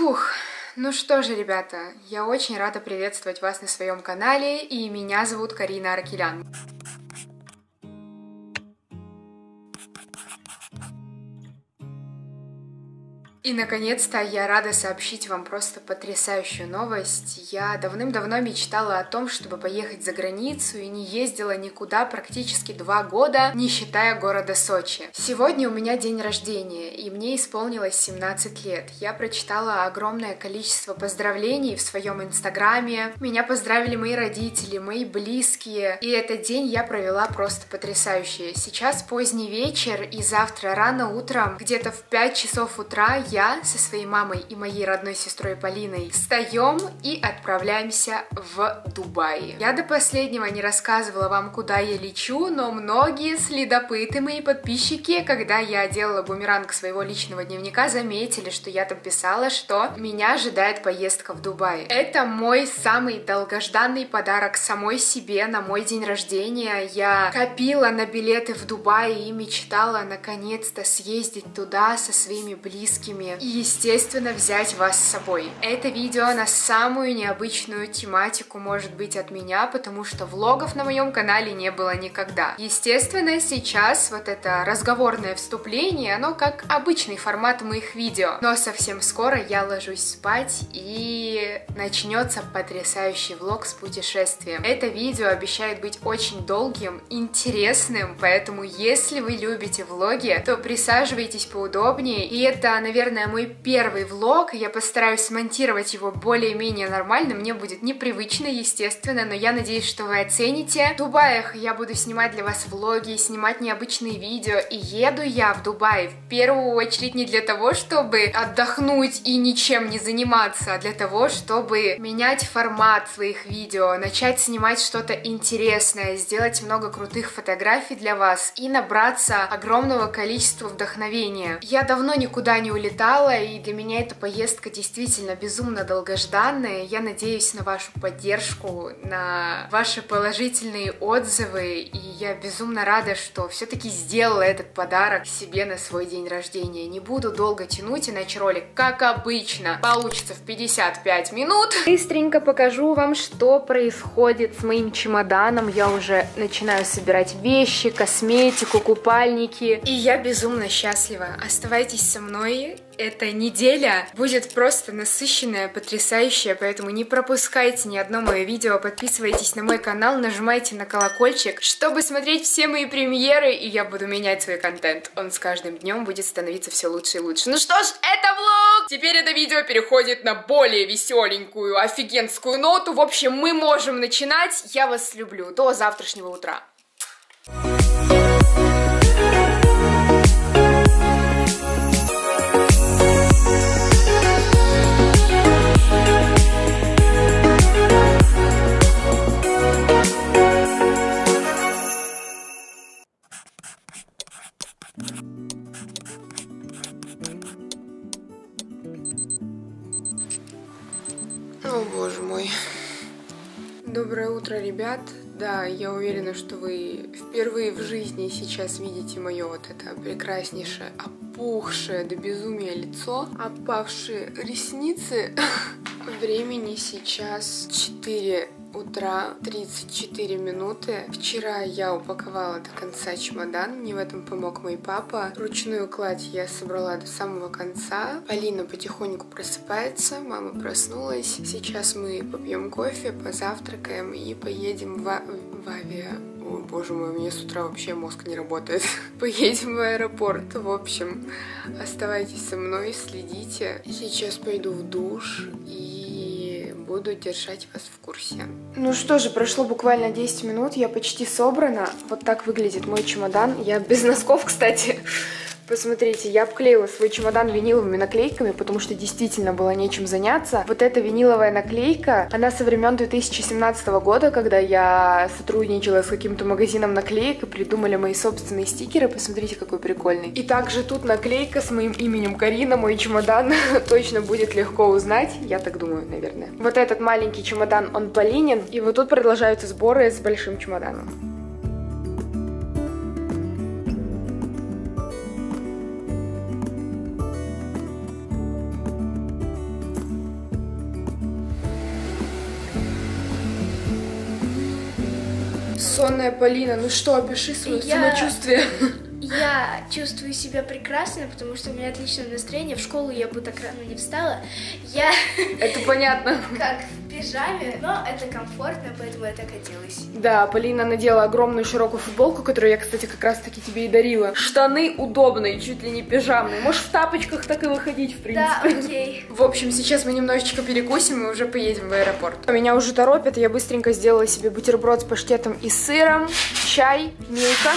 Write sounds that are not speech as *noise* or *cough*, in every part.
Фух. Ну что же, ребята, я очень рада приветствовать вас на своем канале, и меня зовут Карина Аркелян. И, наконец-то, я рада сообщить вам просто потрясающую новость. Я давным-давно мечтала о том, чтобы поехать за границу и не ездила никуда практически два года, не считая города Сочи. Сегодня у меня день рождения, и мне исполнилось 17 лет. Я прочитала огромное количество поздравлений в своем инстаграме. Меня поздравили мои родители, мои близкие, и этот день я провела просто потрясающе. Сейчас поздний вечер, и завтра рано утром, где-то в 5 часов утра, я со своей мамой и моей родной сестрой Полиной встаем и отправляемся в Дубай. Я до последнего не рассказывала вам, куда я лечу, но многие следопыты, мои подписчики, когда я делала бумеранг своего личного дневника, заметили, что я там писала, что меня ожидает поездка в Дубай. Это мой самый долгожданный подарок самой себе на мой день рождения. Я копила на билеты в Дубай и мечтала наконец-то съездить туда со своими близкими блогами и, естественно, взять вас с собой. Это видео на самую необычную тематику может быть от меня, потому что влогов на моем канале не было никогда. Естественно, сейчас вот это разговорное вступление, оно как обычный формат моих видео, но совсем скоро я ложусь спать и начнется потрясающий влог с путешествием. Это видео обещает быть очень долгим, интересным, поэтому если вы любите влоги, то присаживайтесь поудобнее, и это, наверное, наверное, мой первый влог. Я постараюсь смонтировать его более-менее нормально. Мне будет непривычно, естественно, но я надеюсь, что вы оцените. В Дубаях я буду снимать для вас влоги, снимать необычные видео. И еду я в Дубай в первую очередь не для того, чтобы отдохнуть и ничем не заниматься, а для того, чтобы менять формат своих видео, начать снимать что-то интересное, сделать много крутых фотографий для вас и набраться огромного количества вдохновения. Я давно никуда не улетала улетала, и для меня эта поездка действительно безумно долгожданная. Я надеюсь на вашу поддержку, на ваши положительные отзывы, и я безумно рада, что все-таки сделала этот подарок себе на свой день рождения. Не буду долго тянуть, иначе ролик, как обычно, получится в 55 минут. Быстренько покажу вам, что происходит с моим чемоданом. Я уже начинаю собирать вещи, косметику, купальники, и я безумно счастлива. Оставайтесь со мной, эта неделя будет просто насыщенная, потрясающая, поэтому не пропускайте ни одно мое видео, подписывайтесь на мой канал, нажимайте на колокольчик, чтобы смотреть все мои премьеры, и я буду менять свой контент. Он с каждым днем будет становиться все лучше и лучше. Ну что ж, это влог! Теперь это видео переходит на более веселенькую, офигенскую ноту. В общем, мы можем начинать. Я вас люблю. До завтрашнего утра. О, боже мой. Доброе утро, ребят. Да, я уверена, что вы впервые в жизни сейчас видите мое вот это прекраснейшее, опухшее до безумия лицо, опавшие ресницы. *laughs* Времени сейчас 4 утра 34 минуты. Вчера я упаковала до конца чемодан, мне в этом помог мой папа. Ручную кладь я собрала до самого конца. Полина потихоньку просыпается, мама проснулась. Сейчас мы попьем кофе, позавтракаем и поедем в, в авиа. О, боже мой, у меня с утра вообще мозг не работает. *laughs* Поедем в аэропорт. В общем, оставайтесь со мной, следите. Сейчас пойду в душ и буду держать вас в курсе. Ну что же, прошло буквально 10 минут, я почти собрана. Вот так выглядит мой чемодан. Я без носков, кстати. Посмотрите, я обклеила свой чемодан виниловыми наклейками, потому что действительно было нечем заняться. Вот эта виниловая наклейка, она со времен 2017 года, когда я сотрудничала с каким-то магазином наклеек и придумали мои собственные стикеры. Посмотрите, какой прикольный. И также тут наклейка с моим именем Карина, мой чемодан *laughs* точно будет легко узнать. Я так думаю, наверное. Вот этот маленький чемодан, он Полинин. И вот тут продолжаются сборы с большим чемоданом. Сонная Полина, ну что, опиши свое Я- самочувствие. Я чувствую себя прекрасно, потому что у меня отличное настроение. В школу я бы так рано не встала. Я Это понятно. как пижаме, но это комфортно, поэтому я так оделась. Да, Полина надела огромную широкую футболку, которую я, кстати, как раз таки тебе и дарила. Штаны удобные, чуть ли не пижамные. Можешь в тапочках так и выходить, в принципе. Да, окей. *laughs* В общем, сейчас мы немножечко перекусим и уже поедем в аэропорт. Меня уже торопят, я быстренько сделала себе бутерброд с паштетом и сыром, чай, Милка.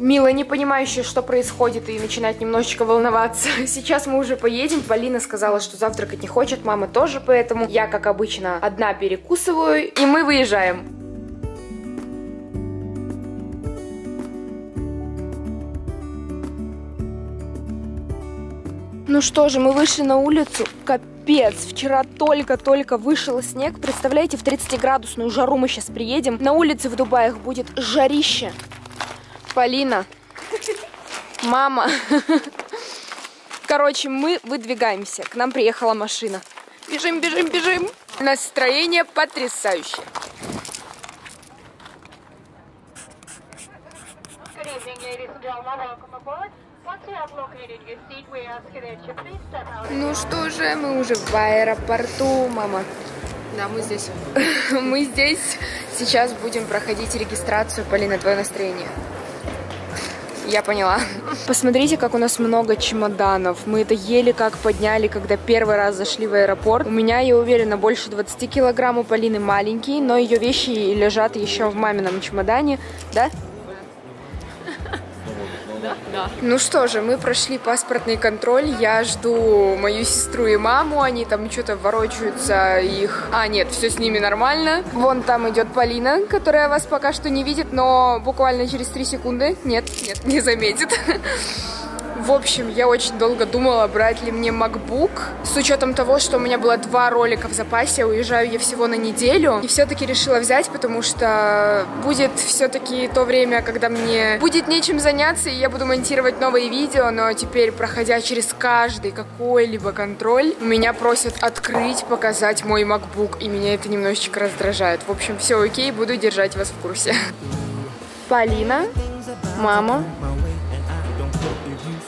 Мила, не понимающая, что происходит, и начинает немножечко волноваться. *laughs* Сейчас мы уже поедем. Полина сказала, что завтракать не хочет, мама тоже, поэтому я, как обычно, одна перекусываю, и мы выезжаем. Ну что же, мы вышли на улицу. Капец, вчера только-только вышел снег. Представляете, в 30-градусную жару мы сейчас приедем. На улице в Дубаях будет жарище. Полина, мама. Короче, мы выдвигаемся. К нам приехала машина. Бежим, бежим, бежим. Настроение потрясающее. Ну что же, мы уже в аэропорту, мама. Да, мы здесь. *laughs* Мы здесь. Сейчас будем проходить регистрацию. Полина, твое настроение? Я поняла. Посмотрите, как у нас много чемоданов. Мы это еле как подняли, когда первый раз зашли в аэропорт. У меня, я уверена, больше 20 килограмм, у Полины маленький, но ее вещи лежат еще в мамином чемодане. Да? Ну что же, мы прошли паспортный контроль. Я жду мою сестру и маму. Они там что-то ворочаются. Их... А, нет, все с ними нормально. Вон там идет Полина, которая вас пока что не видит, но буквально через 3 секунды... Нет, нет, не заметит. *laughs* В общем, я очень долго думала, брать ли мне MacBook. С учетом того, что у меня было два ролика в запасе, уезжаю я всего на неделю. И все-таки решила взять, потому что будет все-таки то время, когда мне будет нечем заняться, и я буду монтировать новые видео, но теперь, проходя через каждый какой-либо контроль, меня просят открыть, показать мой MacBook, и меня это немножечко раздражает. В общем, все окей, буду держать вас в курсе. Полина, мама,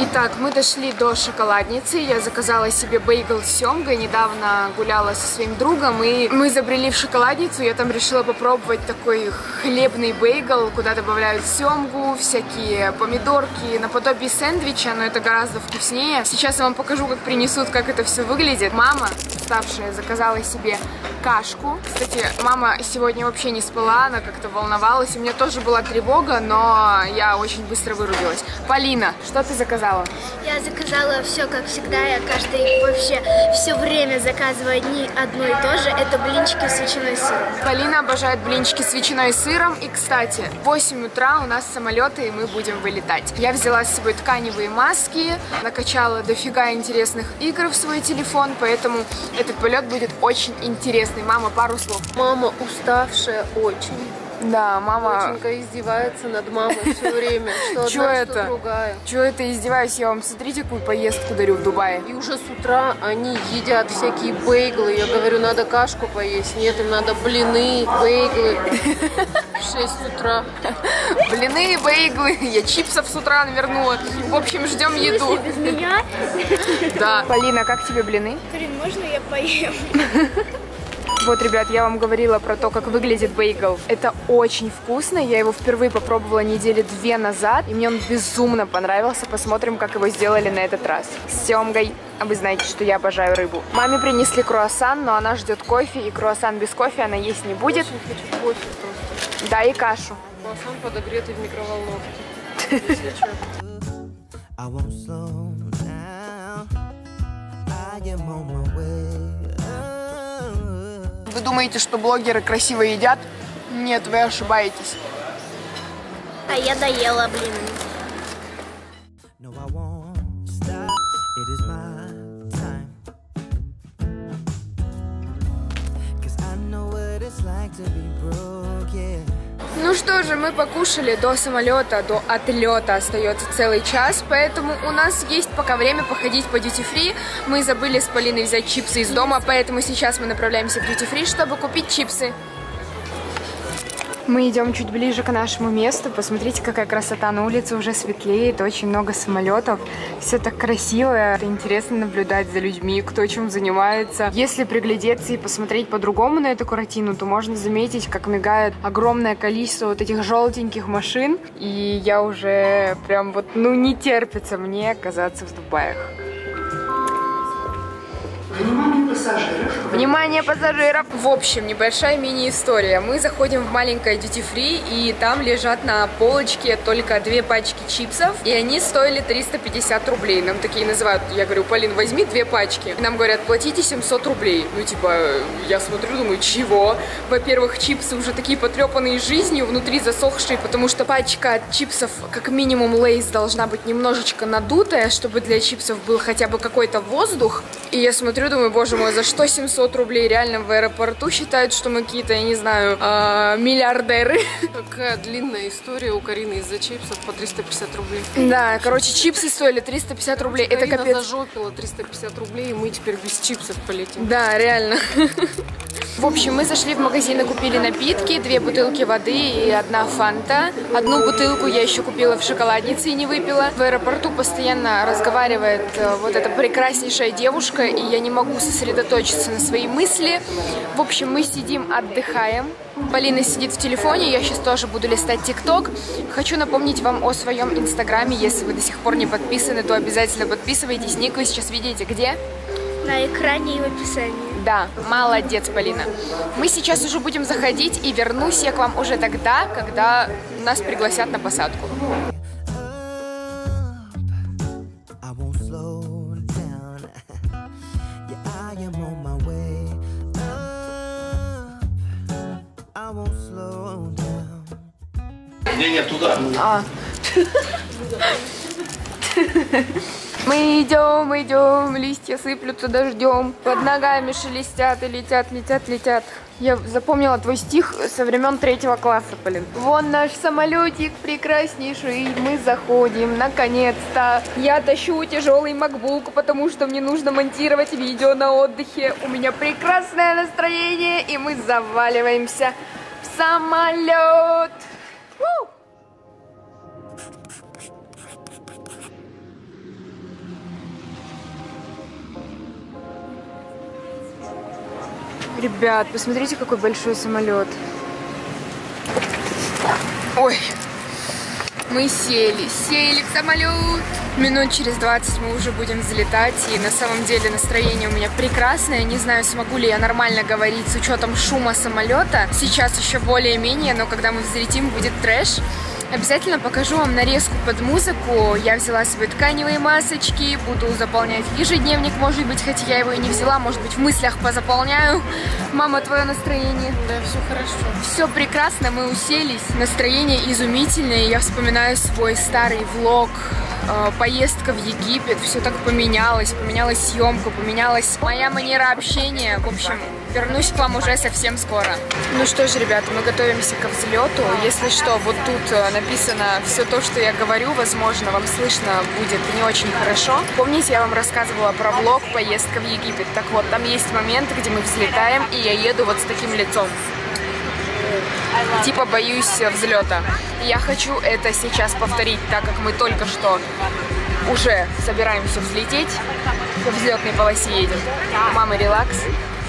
Итак, мы дошли до шоколадницы. Я заказала себе бейгл с семгой. Недавно гуляла со своим другом, и мы забрели в шоколадницу. Я там решила попробовать такой хлебный бейгл, куда добавляют семгу, всякие помидорки, наподобие сэндвича, но это гораздо вкуснее. Сейчас я вам покажу, как принесут, как это все выглядит. Мама, уставшая, заказала себе кашку. Кстати, мама сегодня вообще не спала, она как-то волновалась. У меня тоже была тревога, но я очень быстро вырубилась. Полина, что ты заказала? Я заказала все как всегда. Я каждый вообще все время заказываю одни, одно и то же. Это блинчики с ветчиной и сыром. Полина обожает блинчики с ветчиной и сыром. И, кстати, в 8 утра у нас самолеты, и мы будем вылетать. Я взяла с собой тканевые маски, накачала дофига интересных игр в свой телефон, поэтому этот полет будет очень интересный. Мама, пару слов. Мама уставшая очень. Да, мама... Доченька издевается над мамой все время. *laughs* Что это? что другая. Чего это издеваюсь? Я вам, смотрите, какую поездку дарю в Дубае. И уже с утра они едят всякие бейглы. Я говорю, надо кашку поесть. Нет, им надо блины, бейглы. *laughs* В 6 утра. Блины, бейглы, я чипсов с утра навернула. В общем, ждем еду. Без меня? *laughs* Да. Полина, как тебе блины? Блин, можно я поем? Вот, ребят, я вам говорила про то, как выглядит бейгл. Это очень вкусно. Я его впервые попробовала недели две назад, и мне он безумно понравился. Посмотрим, как его сделали на этот раз. С семгой. А вы знаете, что я обожаю рыбу. Маме принесли круассан, но она ждет кофе, и круассан без кофе она есть не будет. Очень хочу кофе просто. Да, и кашу. Круассан подогретый в микроволновке. *laughs* Вы думаете, что блогеры красиво едят? Нет, вы ошибаетесь. А я доела, блин. Что же, мы покушали до самолета, до отлета остается целый час, поэтому у нас есть пока время походить по free. Мы забыли с Полиной взять чипсы из дома, поэтому сейчас мы направляемся в free, чтобы купить чипсы. Мы идем чуть ближе к нашему месту. Посмотрите, какая красота. На улице уже светлеет, очень много самолетов. Все так красиво. Это интересно наблюдать за людьми, кто чем занимается. Если приглядеться и посмотреть по-другому на эту картину, то можно заметить, как мигает огромное количество вот этих желтеньких машин. И я уже прям вот, ну, не терпится мне оказаться в Дубаях. Пассажиров. Внимание пассажиров! В общем, небольшая мини-история. Мы заходим в маленькое duty free, и там лежат на полочке только две пачки чипсов, и они стоили 350 рублей. Нам такие называют. Я говорю, Полин, возьми две пачки. И нам говорят, платите 700 рублей. Ну, типа, я смотрю, думаю, чего? Во-первых, чипсы уже такие потрепанные жизнью, внутри засохшие, потому что пачка чипсов, как минимум, лейс должна быть немножечко надутая, чтобы для чипсов был хотя бы какой-то воздух. И я смотрю, думаю, боже мой, за что 700 рублей? Реально в аэропорту считают, что мы какие-то, я не знаю, э, миллиардеры. Какая длинная история у Карины из-за чипсов по 350 рублей. Да, короче, чипсы стоили 350 рублей. Это Карина капец. зажопила 350 рублей, и мы теперь без чипсов полетим. Да, реально. В общем, мы зашли в магазин и купили напитки, две бутылки воды и одна фанта. Одну бутылку я еще купила в шоколаднице и не выпила. В аэропорту постоянно разговаривает э, вот эта прекраснейшая девушка, и я не могу сосредоточиться на свои мысли. В общем, мы сидим, отдыхаем. Полина сидит в телефоне, я сейчас тоже буду листать ТикТок. Хочу напомнить вам о своем инстаграме. Если вы до сих пор не подписаны, то обязательно подписывайтесь. Ник вы сейчас видите где? На экране и в описании. Да, молодец, Полина. Мы сейчас уже будем заходить, и вернусь я к вам уже тогда, когда нас пригласят на посадку. Не, не, туда. *laughs* Мы идем, идем, листья сыплются дождем, под ногами шелестят и летят, летят, летят. Я запомнила твой стих со времен третьего класса, Полин. Вон наш самолетик прекраснейший, мы заходим, наконец-то. Я тащу тяжелый макбук, потому что мне нужно монтировать видео на отдыхе. У меня прекрасное настроение, и мы заваливаемся в самолет. Ву! Ребят, посмотрите, какой большой самолет. Ой, мы сели, сели в самолет. Минут через 20 мы уже будем взлетать, и на самом деле настроение у меня прекрасное. Не знаю, смогу ли я нормально говорить с учетом шума самолета. Сейчас еще более-менее, но когда мы взлетим, будет трэш. Обязательно покажу вам нарезку под музыку. Я взяла себе тканевые масочки, буду заполнять ежедневник, может быть, хотя я его и не взяла, может быть, в мыслях позаполняю. Мама, твое настроение? Да, все хорошо. Все прекрасно, мы уселись, настроение изумительное. Я вспоминаю свой старый влог, поездка в Египет, все так поменялось, поменялась съемка, поменялась моя манера общения. В общем, вернусь к вам уже совсем скоро. Ну что ж, ребята, мы готовимся к взлету. Если что, вот тут э, написано все то, что я говорю, возможно, вам слышно будет не очень хорошо. Помните, я вам рассказывала про влог поездка в Египет? Так вот, там есть момент, где мы взлетаем, и я еду вот с таким лицом типа боюсь взлета. Я хочу это сейчас повторить, так как мы только что уже собираемся взлететь, по взлетной полосе едем. Мама релакс,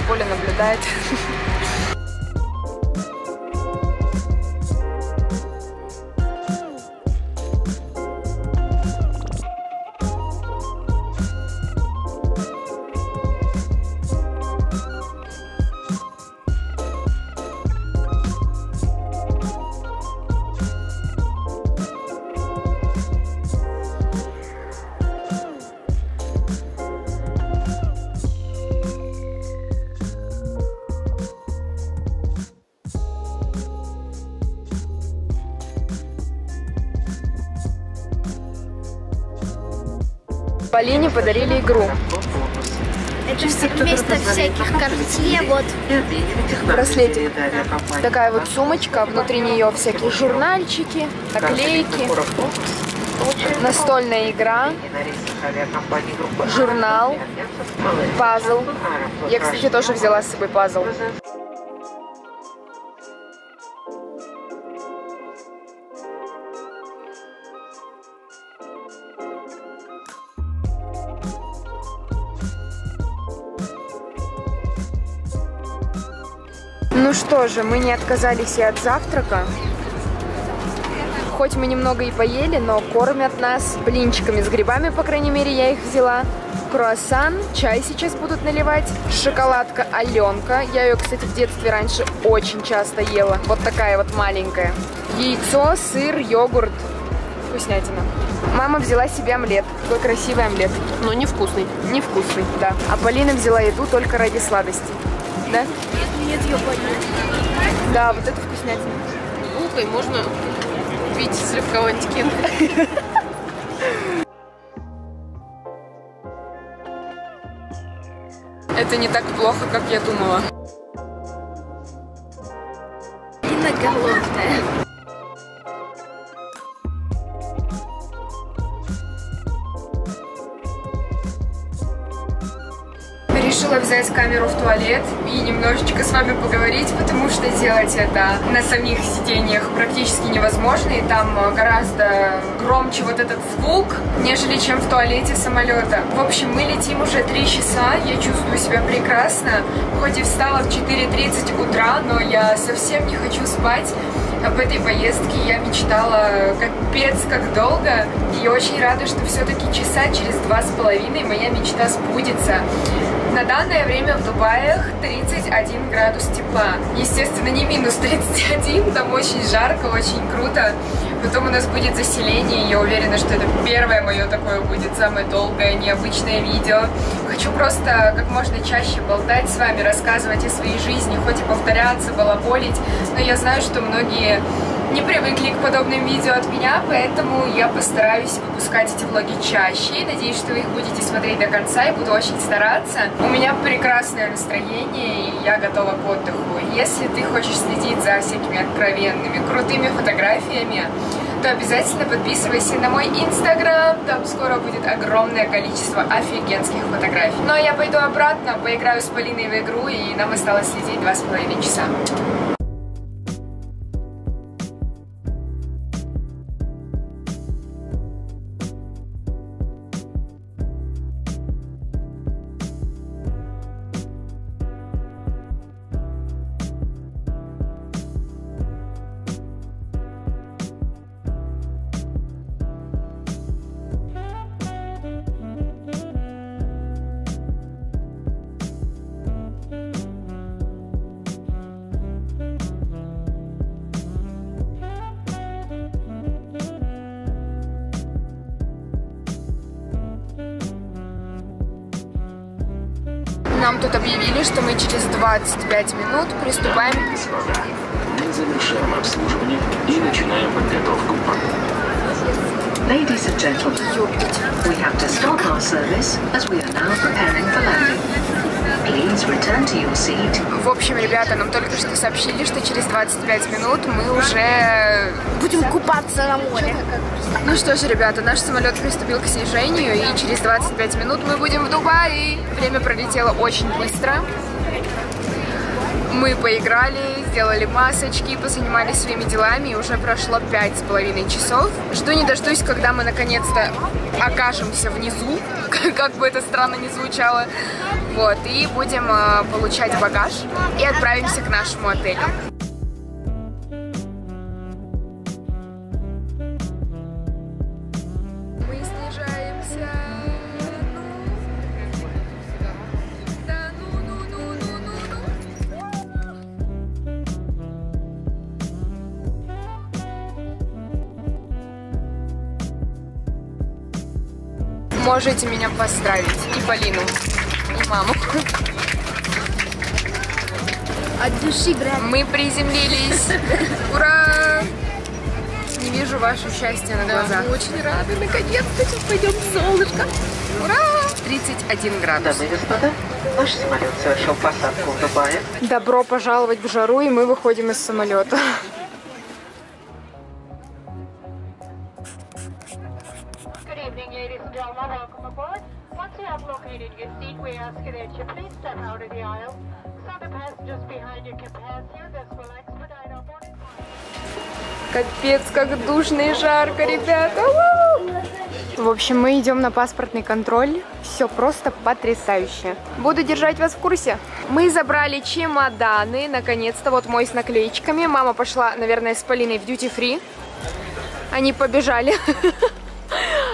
Поля наблюдает. *laughs* Полине подарили игру. Это вместо всяких картье, вот. Браслетик. Такая вот сумочка, внутри нее всякие журнальчики, наклейки, настольная игра, журнал, пазл. Я, кстати, тоже взяла с собой пазл. Ну что же, мы не отказались и от завтрака. Хоть мы немного и поели, но кормят нас блинчиками с грибами, по крайней мере, я их взяла. Круассан, чай сейчас будут наливать, шоколадка Аленка. Я ее, кстати, в детстве раньше очень часто ела. Вот такая вот маленькая. Яйцо, сыр, йогурт. Вкуснятина. Мама взяла себе омлет. Такой красивый омлет. Но невкусный. Невкусный, да. А Полина взяла еду только ради сладости. Да? Нет, ее Да, вот это вкуснятина. Булкой можно пить сливковый антикен. Это не так плохо, как я думала. Инна голодная. Решила взять камеру в туалет и немножечко с вами поговорить, потому что делать это на самих сидениях практически невозможно, и там гораздо громче вот этот звук, нежели чем в туалете самолета. В общем, мы летим уже три часа, я чувствую себя прекрасно, хоть и встала в 4.30 утра, но я совсем не хочу спать. Об этой поездке я мечтала капец как долго, и очень рада, что все-таки часа через два с половиной моя мечта сбудется. На данное время в Дубаях 31 градус тепла. Естественно, не минус 31, там очень жарко, очень круто. Потом у нас будет заселение, я уверена, что это первое мое такое будет самое долгое, необычное видео. Хочу просто как можно чаще болтать с вами, рассказывать о своей жизни, хоть и повторяться, балаболить, но я знаю, что многие не привыкли к подобным видео от меня, поэтому я постараюсь выпускать эти влоги чаще. Надеюсь, что вы их будете смотреть до конца и буду очень стараться. У меня прекрасное настроение, и я готова к отдыху. Если ты хочешь следить за всякими откровенными, крутыми фотографиями, то обязательно подписывайся на мой инстаграм, там скоро будет огромное количество офигенских фотографий. Ну а я пойду обратно, поиграю с Полиной в игру, и нам осталось лететь два с половиной часа. Нам тут объявили, что мы через 25 минут приступаем. Мы завершаем обслуживание и начинаем подготовку. Ladies and gentlemen, we have to stop our service as we are now preparing for landing. В общем, ребята, нам только что сообщили, что через 25 минут мы уже... Будем купаться на море. Ну что же, ребята, наш самолет приступил к снижению, и через 25 минут мы будем в Дубае. Время пролетело очень быстро. Мы поиграли, сделали масочки, позанимались своими делами, и уже прошло пять с половиной часов. Жду не дождусь, когда мы наконец-то окажемся внизу, *laughs* как бы это странно ни звучало. Вот, и будем э, получать багаж и отправимся к нашему отелю. Можете меня поздравить. И Полину, и маму. От души, брат. Мы приземлились. Ура! Не вижу ваше счастье на глазах. Мы очень рады, наконец-то сейчас пойдем в солнышко. Ура! 31 градус. Дамы и господа, наш самолет совершил посадку в Дубае. Добро пожаловать в жару, и мы выходим из самолета. Evening, ladies and gentlemen. Welcome aboard. Once you have located your seat, we ask that you please step out of the aisle so the passengers behind you can pass you. This will expedite our boarding. Капец, как душно и жарко, ребята. В общем, мы идем на паспортный контроль. Все просто потрясающе. Буду держать вас в курсе. Мы забрали чемоданы. Наконец-то вот мой с наклеечками. Мама пошла, наверное, с Полиной в free. Они побежали. *laughs*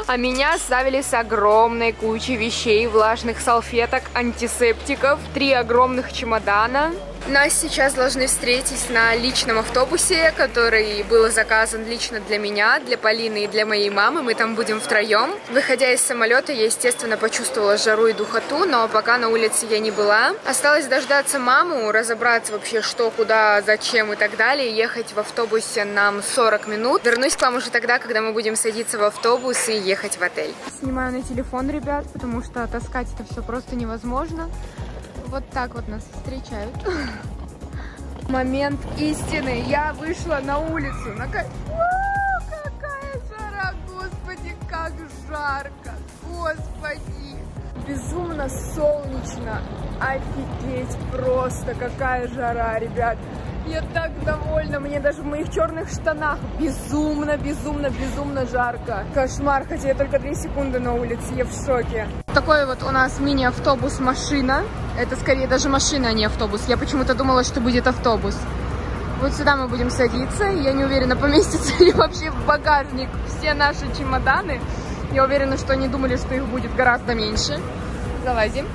А меня оставили с огромной кучей вещей, влажных салфеток, антисептиков, три огромных чемодана. Нас сейчас должны встретить на личном автобусе, который был заказан лично для меня, для Полины и для моей мамы. Мы там будем втроем. Выходя из самолета, я, естественно, почувствовала жару и духоту, но пока на улице я не была. Осталось дождаться маму, разобраться вообще, что, куда, зачем и так далее. Ехать в автобусе нам 40 минут. Вернусь к вам уже тогда, когда мы будем садиться в автобус и ехать в отель. Снимаю на телефон, ребят, потому что таскать это все просто невозможно. Вот так вот нас встречают. *laughs* Момент истины. Я вышла на улицу. На... Вау, какая жара, господи, как жарко. Господи. Безумно солнечно. Офигеть, просто какая жара, ребят. Я так довольна, мне даже в моих черных штанах безумно, безумно, безумно жарко. Кошмар, хотя я только 3 секунды на улице, я в шоке. Такой вот у нас мини-автобус машина. Это скорее даже машина, а не автобус. Я почему-то думала, что будет автобус. Вот сюда мы будем садиться. Я не уверена, *laughs* поместится ли вообще в багажник все наши чемоданы. Я уверена, что они думали, что их будет гораздо меньше. Залазим.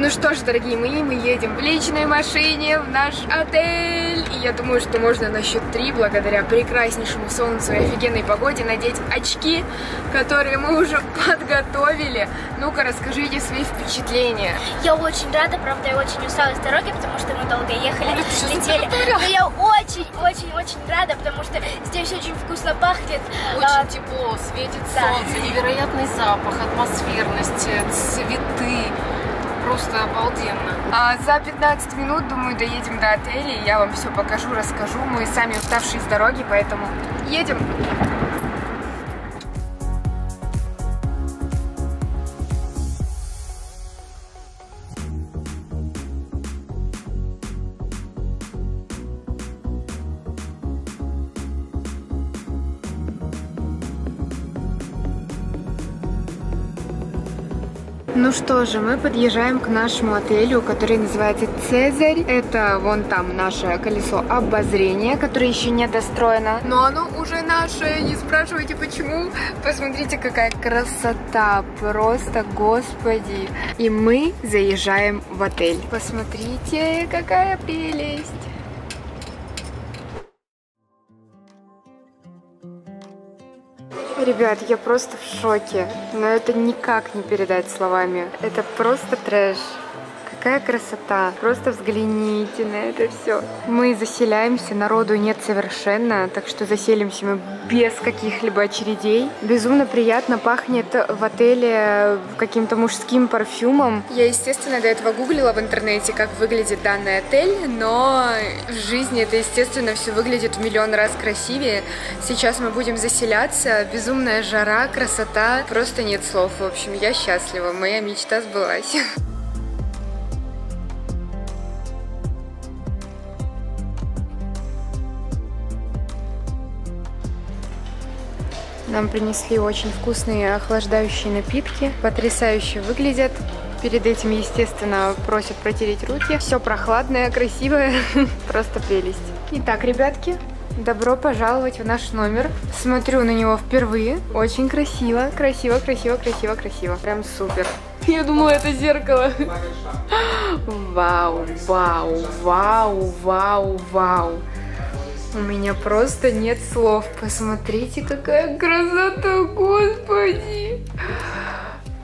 Ну что ж, дорогие мои, мы едем в личной машине в наш отель. И я думаю, что можно на счет три, благодаря прекраснейшему солнцу и офигенной погоде, надеть очки, которые мы уже *laughs* подготовили. Ну-ка, расскажите свои впечатления. Я очень рада, правда, я очень устала с дороги, потому что мы долго ехали, летели. Но я очень-очень-очень рада, потому что здесь очень вкусно пахнет. А, Очень тепло, светит да. солнце, невероятный запах, атмосферность, цветы. Просто обалденно. А за 15 минут, думаю, доедем до отеля, и я вам все покажу, расскажу. Мы сами уставшие с дороги, поэтому едем. Ну что же, мы подъезжаем к нашему отелю, который называется Цезарь. Это вон там наше колесо обозрения, которое еще не достроено. Но оно уже наше, не спрашивайте почему. Посмотрите, какая красота, просто господи. И мы заезжаем в отель. Посмотрите, какая прелесть. Ребят, я просто в шоке, но это никак не передать словами. Это просто трэш. Какая красота. Просто взгляните на это все. Мы заселяемся, народу нет совершенно, так что заселимся мы без каких-либо очередей. Безумно приятно пахнет в отеле каким-то мужским парфюмом. Я, естественно, до этого гуглила в интернете, как выглядит данный отель, но в жизни это, естественно, все выглядит в миллион раз красивее. Сейчас мы будем заселяться. Безумная жара, красота. Просто нет слов. В общем, я счастлива. Моя мечта сбылась. *laughs* Нам принесли очень вкусные охлаждающие напитки. Потрясающе выглядят. Перед этим, естественно, просят протереть руки. Все прохладное, красивое. *laughs* Просто прелесть. Итак, ребятки, добро пожаловать в наш номер. Смотрю на него впервые. Очень красиво. Красиво, красиво, красиво, красиво. Прям супер. *laughs* Я думала, это зеркало. *laughs* Вау, вау, вау, вау, вау. У меня просто нет слов. Посмотрите, какая красота, господи.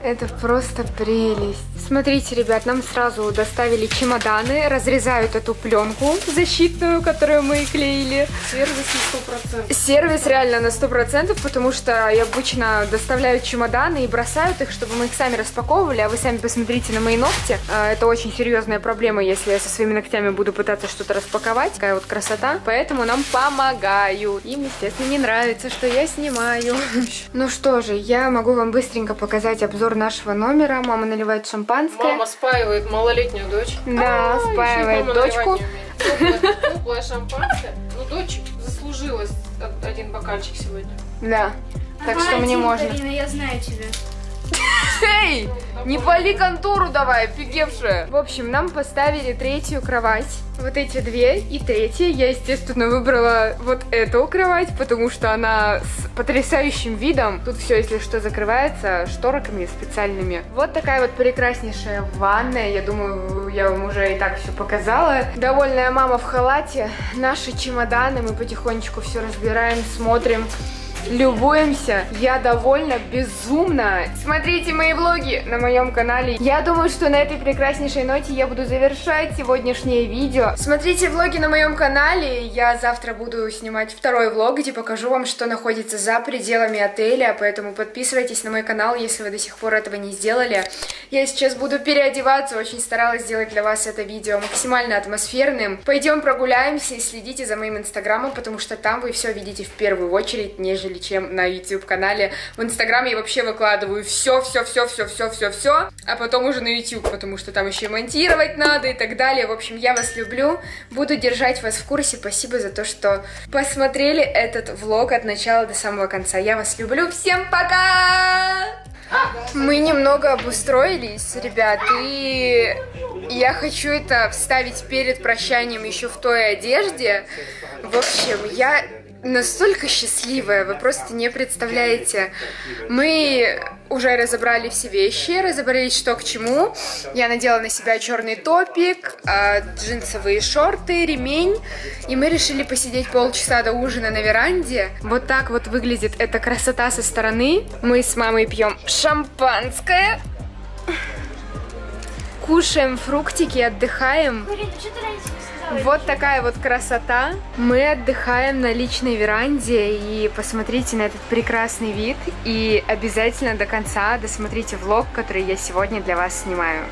Это просто прелесть. Смотрите, ребят, нам сразу доставили чемоданы, разрезают эту пленку защитную, которую мы клеили. Сервис на 100%. Сервис реально на 100%, потому что я обычно доставляют чемоданы и бросают их, чтобы мы их сами распаковывали, а вы сами посмотрите на мои ногти. А, Это очень серьезная проблема, если я со своими ногтями буду пытаться что-то распаковать. Такая вот красота. Поэтому нам помогают. Им, естественно, не нравится, что я снимаю. Ну что же, я могу вам быстренько показать обзор нашего номера. Мама наливает шампанское. Мама спаивает малолетнюю дочь. Да, А, спаивает ещё мама дочку. Теплое, шампанское. Ну, дочь заслужила один бокальчик сегодня. Да. Так что мне можно. Карина, я знаю тебя. Эй! Не пали контору давай, офигевшая. В общем, нам поставили третью кровать. Вот эти две и третья. Я, естественно, выбрала вот эту кровать, потому что она с потрясающим видом. Тут все, если что, закрывается шторками специальными. Вот такая вот прекраснейшая ванная. Я думаю, я вам уже и так все показала. Довольная мама в халате. Наши чемоданы. Мы потихонечку все разбираем, смотрим. Любуемся. Я довольна безумно. Смотрите мои влоги на моем канале. Я думаю, что на этой прекраснейшей ноте я буду завершать сегодняшнее видео. Смотрите влоги на моем канале. Я завтра буду снимать второй влог, где покажу вам, что находится за пределами отеля. Поэтому подписывайтесь на мой канал, если вы до сих пор этого не сделали. Я сейчас буду переодеваться. Очень старалась сделать для вас это видео максимально атмосферным. Пойдем прогуляемся и следите за моим инстаграмом, потому что там вы все видите в первую очередь, нежели чем на YouTube канале. В инстаграм я вообще выкладываю все, все, все, все, все, все, все, а потом уже на YouTube, потому что там еще и монтировать надо и так далее. В общем, я вас люблю, буду держать вас в курсе. Спасибо за то, что посмотрели этот влог от начала до самого конца. Я вас люблю. Всем пока! Мы немного обустроились, ребят, и я хочу это вставить перед прощанием еще в той одежде. В общем, я настолько счастливая, вы просто не представляете. Мы уже разобрали все вещи, разобрались, что к чему. Я надела на себя черный топик, а, джинсовые шорты, ремень. И мы решили посидеть полчаса до ужина на веранде. Вот так вот выглядит эта красота со стороны. Мы с мамой пьем шампанское. Кушаем фруктики, отдыхаем. Карина, что ты? Вот такая вот красота. Мы отдыхаем на личной веранде и посмотрите на этот прекрасный вид. И обязательно до конца досмотрите влог, который я сегодня для вас снимаю.